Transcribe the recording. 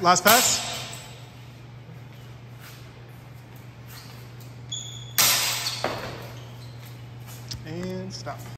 last pass. And stop.